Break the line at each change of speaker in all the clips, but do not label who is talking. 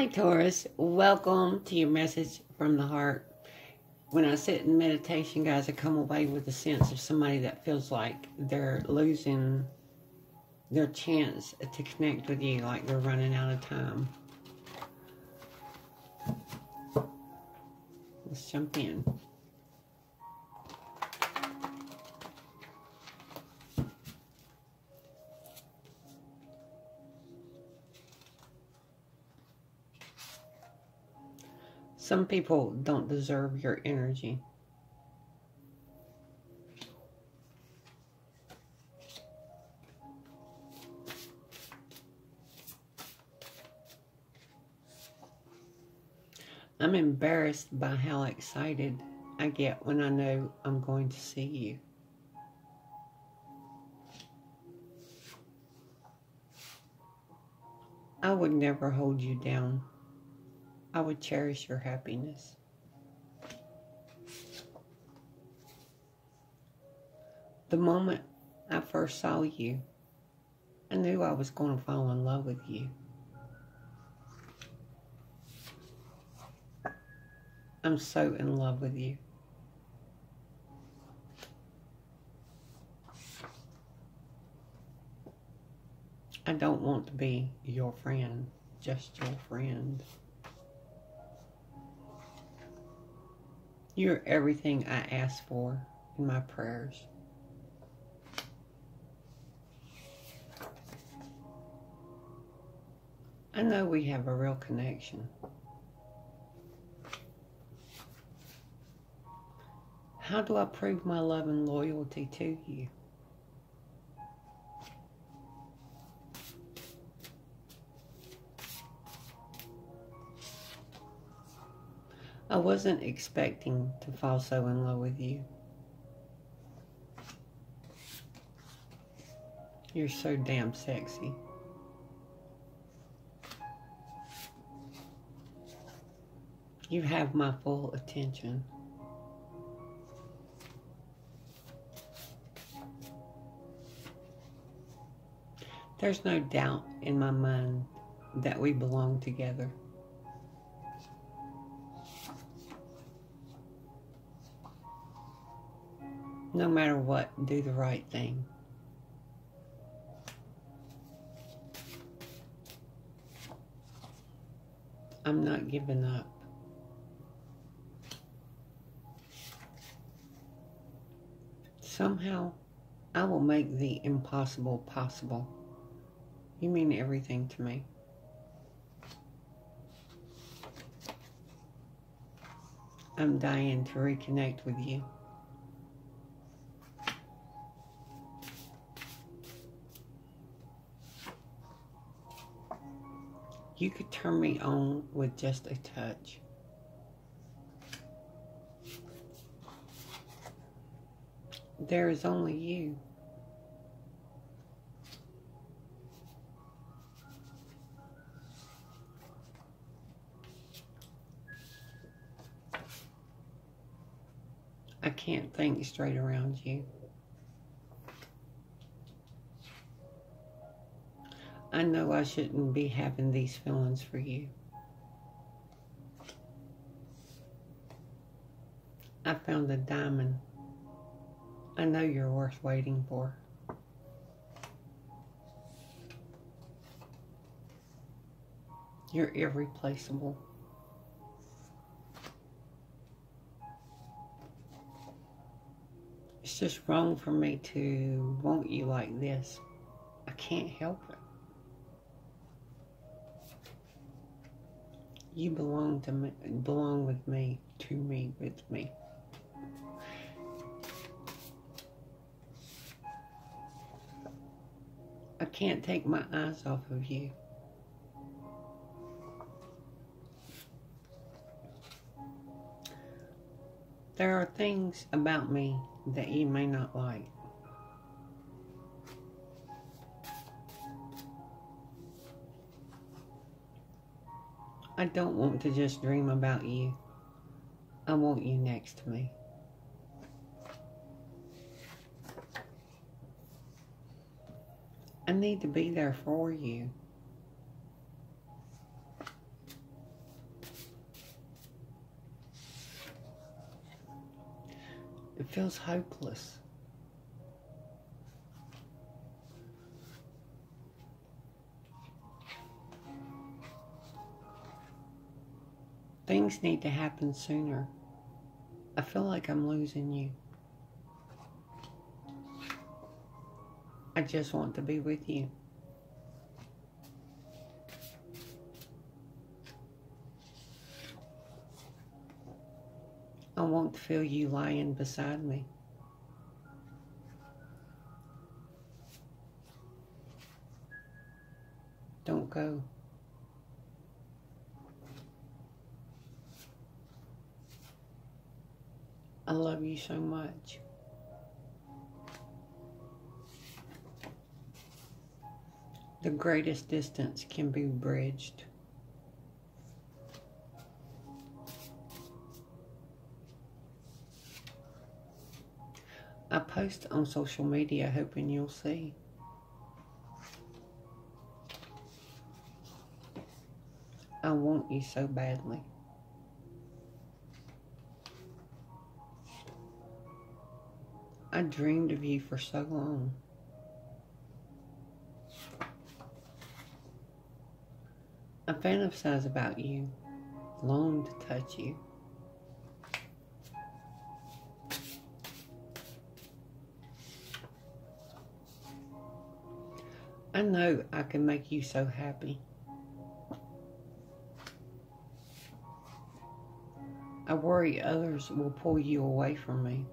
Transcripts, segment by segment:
Hi, Taurus. Welcome to your message from the heart. When I sit in meditation, guys, I come away with a sense of somebody that feels like they're losing their chance to connect with you, like they're running out of time. Let's jump in. Some people don't deserve your energy. I'm embarrassed by how excited I get when I know I'm going to see you. I would never hold you down. I would cherish your happiness. The moment I first saw you, I knew I was going to fall in love with you. I'm so in love with you. I don't want to be your friend, just your friend. You're everything I ask for in my prayers. I know we have a real connection. How do I prove my love and loyalty to you? I wasn't expecting to fall so in love with you. You're so damn sexy. You have my full attention. There's no doubt in my mind that we belong together. No matter what, do the right thing. I'm not giving up. Somehow, I will make the impossible possible. You mean everything to me. I'm dying to reconnect with you. Turn me on with just a touch. There is only you. I can't think straight around you. I know I shouldn't be having these feelings for you. I found a diamond. I know you're worth waiting for. You're irreplaceable. It's just wrong for me to want you like this. I can't help it. You belong to me, belong with me, to me, with me. I can't take my eyes off of you. There are things about me that you may not like. I don't want to just dream about you. I want you next to me. I need to be there for you. It feels hopeless. Things need to happen sooner. I feel like I'm losing you. I just want to be with you. I want to feel you lying beside me. Don't go. I love you so much. The greatest distance can be bridged. I post on social media hoping you'll see. I want you so badly. I dreamed of you for so long. I fantasize about you, long to touch you. I know I can make you so happy. I worry others will pull you away from me.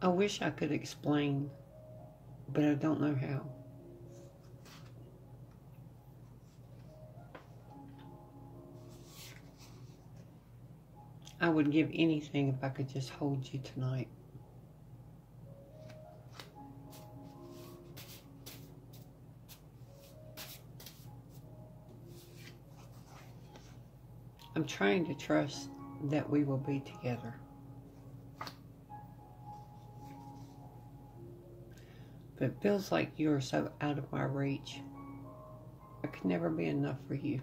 I wish I could explain, but I don't know how. I would give anything if I could just hold you tonight. I'm trying to trust that we will be together. But it feels like you are so out of my reach. I could never be enough for you.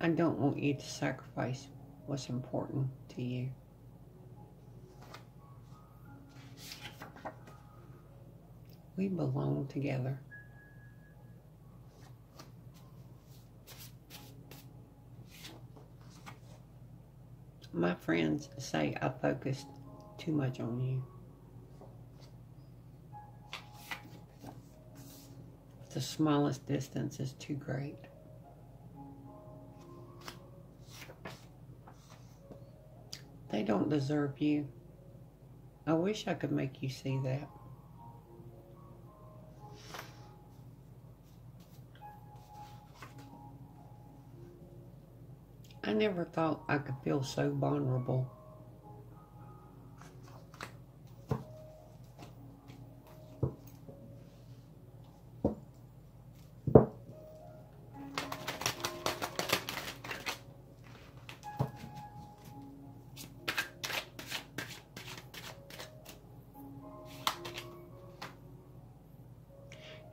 I don't want you to sacrifice what's important to you. We belong together. My friends say I focused too much on you. The smallest distance is too great. They don't deserve you. I wish I could make you see that. I never thought I could feel so vulnerable.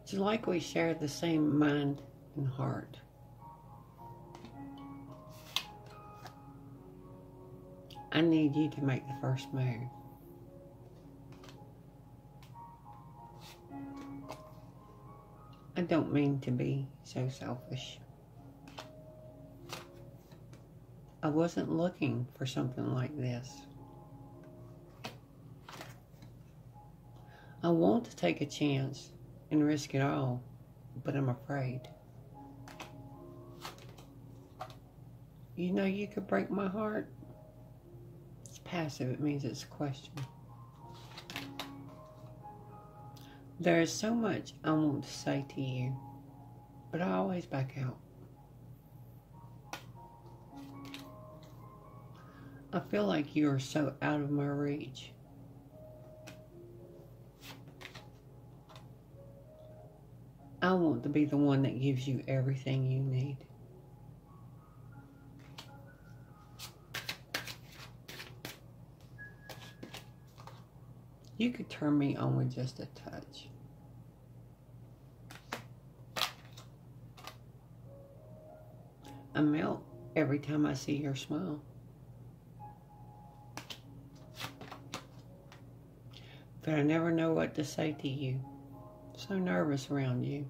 It's like we share the same mind and heart. I need you to make the first move. I don't mean to be so selfish. I wasn't looking for something like this. I want to take a chance and risk it all, but I'm afraid. You know you could break my heart? Passive, it means it's a question. There is so much I want to say to you, but I always back out. I feel like you are so out of my reach. I want to be the one that gives you everything you need. You could turn me on with just a touch. I melt every time I see your smile. But I never know what to say to you. So nervous around you.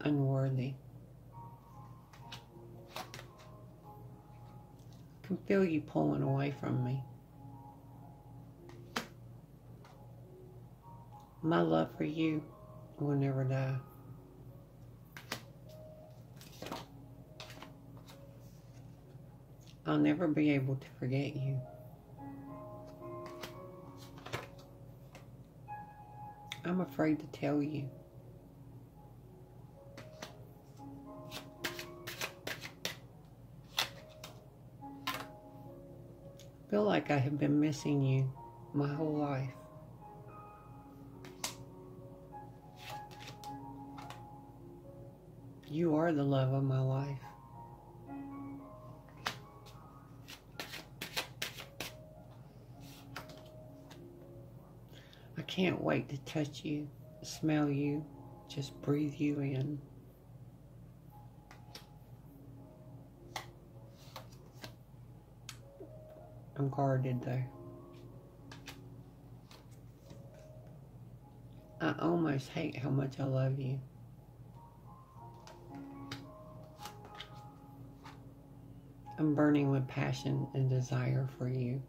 Unworthy. Can feel you pulling away from me. My love for you will never die. I'll never be able to forget you. I'm afraid to tell you. Feel like I have been missing you my whole life. You are the love of my life. I can't wait to touch you, smell you, just breathe you in. I'm guarded though. I almost hate how much I love you. I'm burning with passion and desire for you.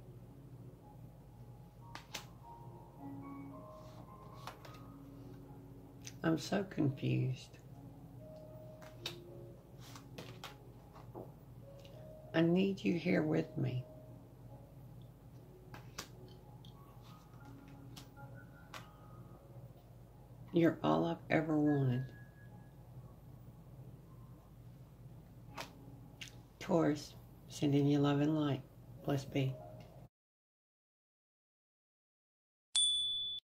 I'm so confused. I need you here with me. You're all I've ever wanted. Taurus, sending you love and light. Blessed be.